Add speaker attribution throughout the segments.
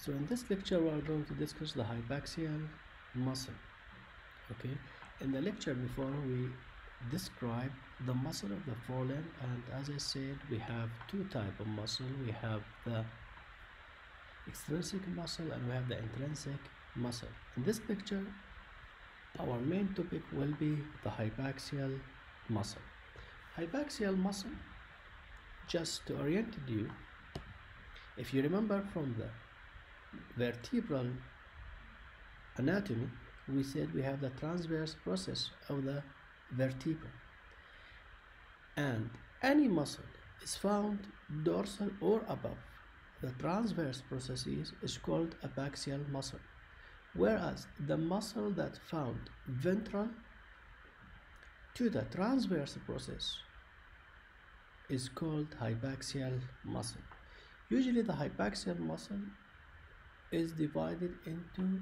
Speaker 1: So in this lecture we are going to discuss the hypaxial muscle. Okay. In the lecture before we described the muscle of the forelimb and as I said we have two type of muscle. We have the extrinsic muscle and we have the intrinsic muscle. In this lecture our main topic will be the hypaxial muscle. Hypaxial muscle just to orient you if you remember from the vertebral anatomy, we said we have the transverse process of the vertebra. And any muscle is found dorsal or above the transverse processes is called epaxial muscle. Whereas the muscle that found ventral to the transverse process is called hypaxial muscle. Usually the hypaxial muscle is divided into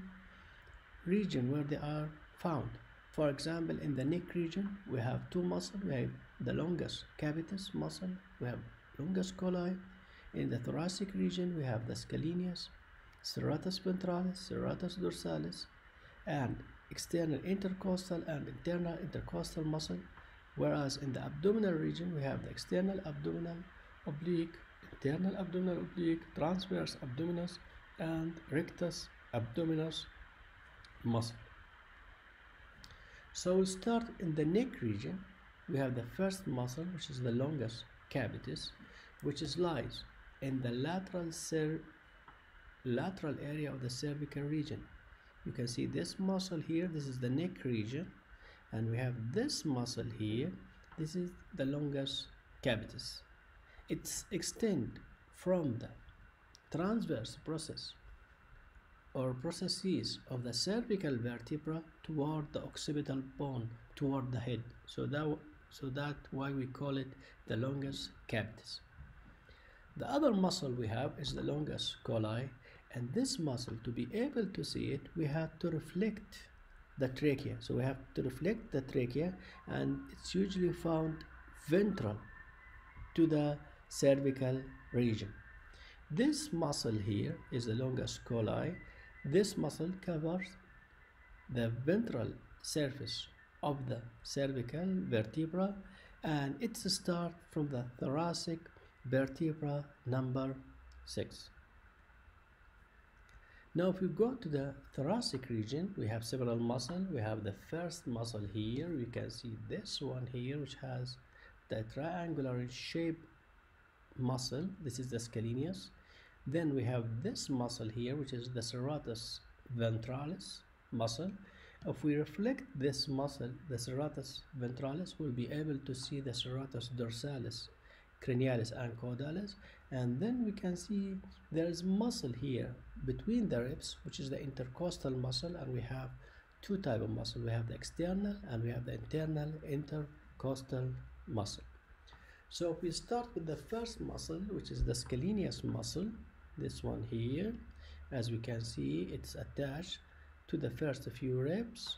Speaker 1: region where they are found. For example, in the neck region, we have two muscles. We have the longus capitis muscle, we have longus colli. In the thoracic region, we have the scalenus, serratus ventralis, serratus dorsalis, and external intercostal and internal intercostal muscle. Whereas in the abdominal region, we have the external abdominal oblique, internal abdominal oblique, transverse abdominis, and rectus abdominis muscle. So we'll start in the neck region. We have the first muscle, which is the longus capitis, which is lies in the lateral lateral area of the cervical region. You can see this muscle here. This is the neck region, and we have this muscle here. This is the longus capitis. It's extend from the transverse process or processes of the cervical vertebra toward the occipital bone toward the head. So that so that why we call it the longus capitis the other muscle we have is the longus colli and this muscle to be able to see it we have to reflect the trachea. So we have to reflect the trachea and it's usually found ventral to the cervical region this muscle here is the longus colli. This muscle covers the ventral surface of the cervical vertebra and it starts from the thoracic vertebra number 6. Now if we go to the thoracic region, we have several muscles. We have the first muscle here. We can see this one here which has the triangular shape muscle. This is the scalenus then we have this muscle here which is the serratus ventralis muscle. If we reflect this muscle the serratus ventralis will be able to see the serratus dorsalis cranialis and caudalis. And then we can see there is muscle here between the ribs which is the intercostal muscle and we have two type of muscle. We have the external and we have the internal intercostal muscle. So if we start with the first muscle which is the scalenus muscle this one here. As we can see it's attached to the first few ribs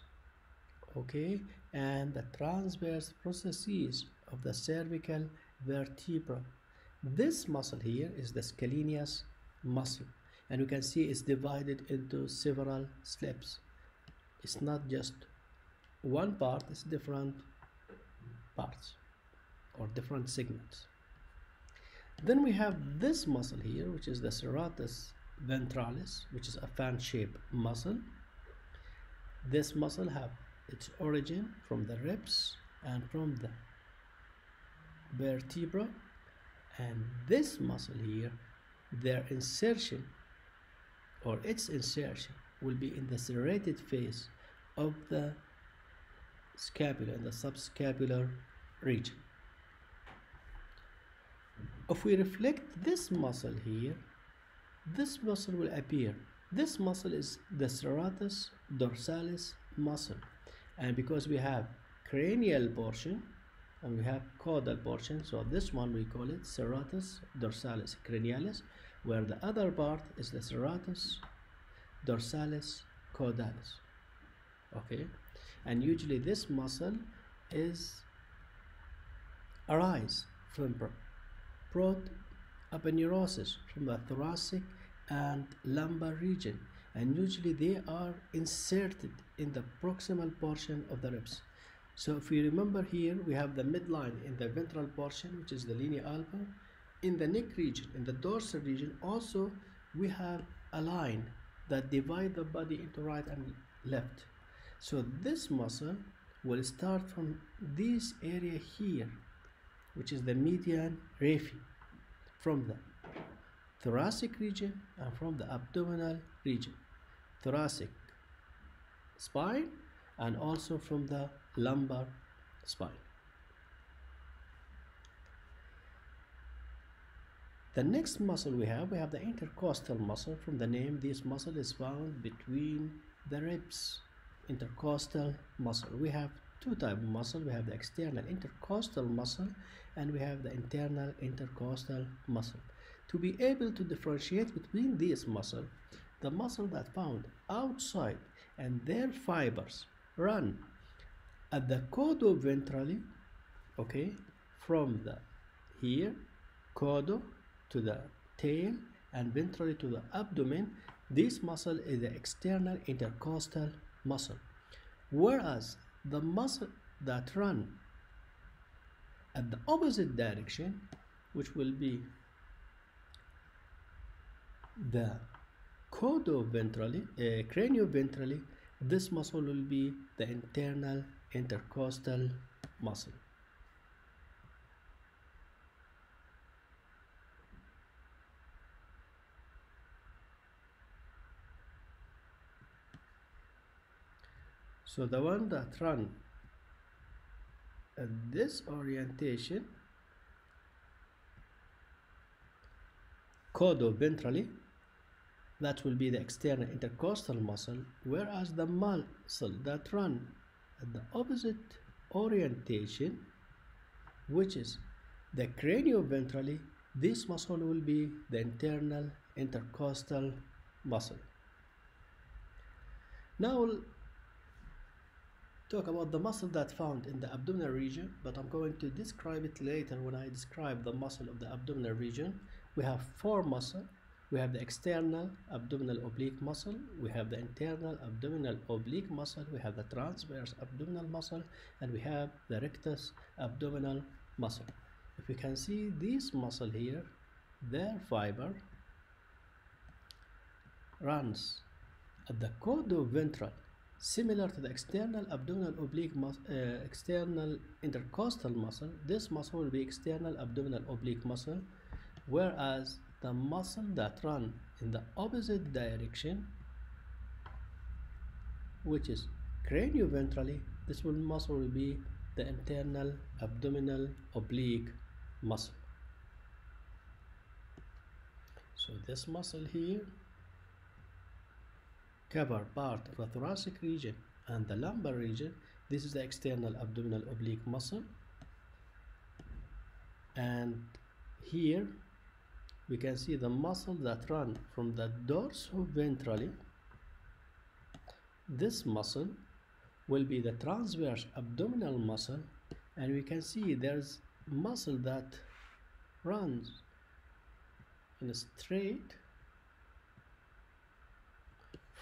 Speaker 1: okay? And the transverse processes of the cervical vertebra. This muscle here is the scalenus muscle and you can see it's divided into several slips it's not just one part it's different parts or different segments then we have this muscle here, which is the serratus ventralis, which is a fan-shaped muscle. This muscle have its origin from the ribs and from the vertebra. And this muscle here, their insertion or its insertion will be in the serrated face of the scapula in the subscapular region if we reflect this muscle here this muscle will appear. This muscle is the serratus dorsalis muscle. And because we have cranial portion and we have caudal portion so this one we call it serratus dorsalis cranialis where the other part is the serratus dorsalis caudalis. Okay? And usually this muscle is arise from brought aponeurosis from the thoracic and lumbar region and usually they are inserted in the proximal portion of the ribs. So if we remember here we have the midline in the ventral portion which is the linea alba in the neck region in the dorsal region also we have a line that divide the body into right and left. So this muscle will start from this area here which is the median raphe from the thoracic region and from the abdominal region. Thoracic spine and also from the lumbar spine. The next muscle we have we have the intercostal muscle. From the name this muscle is found between the ribs. Intercostal muscle. We have two type of muscle. We have the external intercostal muscle and we have the internal intercostal muscle. To be able to differentiate between these muscle the muscle that found outside and their fibers run at the caudo-ventrally okay from the here caudo to the tail and ventrally to the abdomen this muscle is the external intercostal muscle. Whereas the muscle that run at the opposite direction which will be the caudo-ventrally, uh, cranio-ventrally, this muscle will be the internal intercostal muscle. So the one that run at this orientation caudo-ventrally that will be the external intercostal muscle whereas the muscle that run at the opposite orientation which is the cranioventrally this muscle will be the internal intercostal muscle. Now talk about the muscle that found in the abdominal region but I'm going to describe it later when I describe the muscle of the abdominal region. We have four muscle. We have the external abdominal oblique muscle. We have the internal abdominal oblique muscle. We have the transverse abdominal muscle. And we have the rectus abdominal muscle. If you can see this muscle here their fiber runs at the caudo-ventral similar to the external abdominal oblique uh, external intercostal muscle this muscle will be external abdominal oblique muscle whereas the muscle that run in the opposite direction which is cranioventrally this will muscle will be the internal abdominal oblique muscle. So this muscle here cover part of the thoracic region and the lumbar region. This is the external abdominal oblique muscle. And here we can see the muscle that run from the dorsoventrally this muscle will be the transverse abdominal muscle. And we can see there's muscle that runs in a straight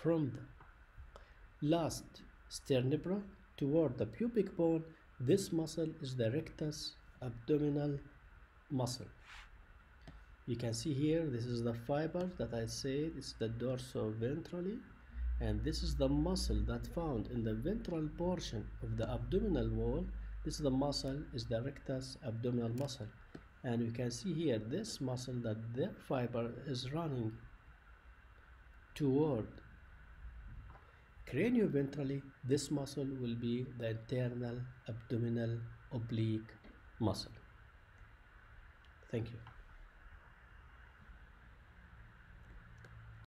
Speaker 1: from the last sternebra toward the pubic bone this muscle is the rectus abdominal muscle. You can see here this is the fiber that I said it's the dorsoventrally and this is the muscle that found in the ventral portion of the abdominal wall. This is the muscle is the rectus abdominal muscle. And you can see here this muscle that the fiber is running toward cranioventrally this muscle will be the internal abdominal oblique muscle. Thank you